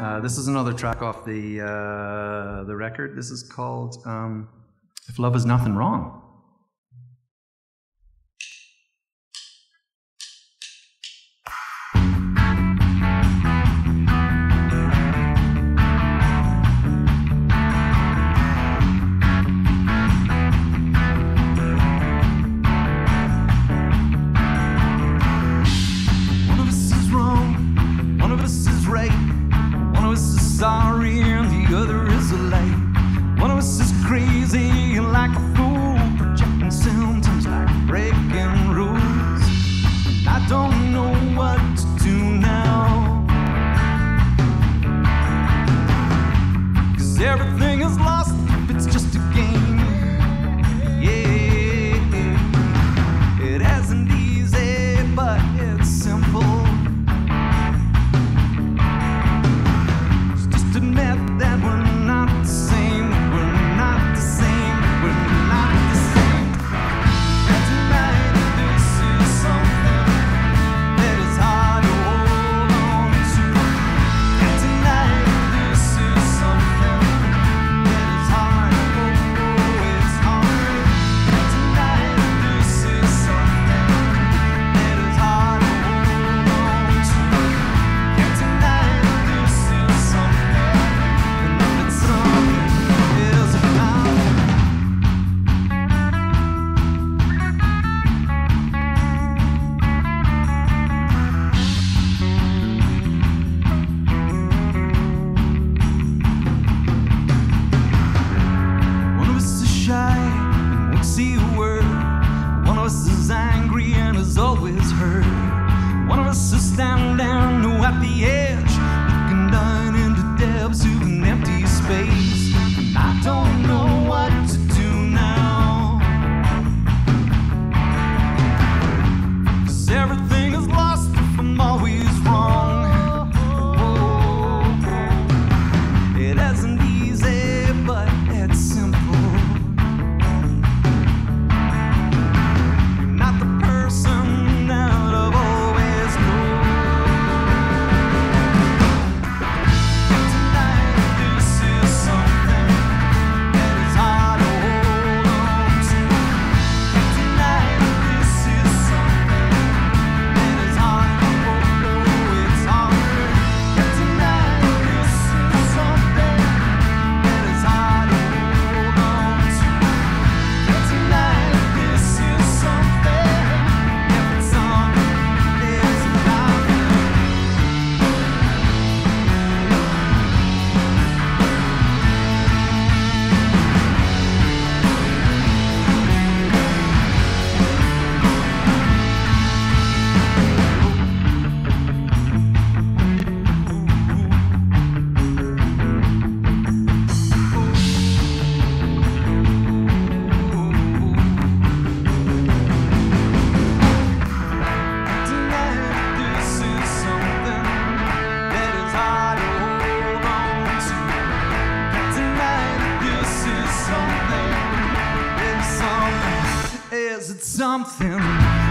Uh, this is another track off the uh, the record. This is called um, "If Love Is Nothing Wrong." sorry and the other is a lie. One of us is crazy something.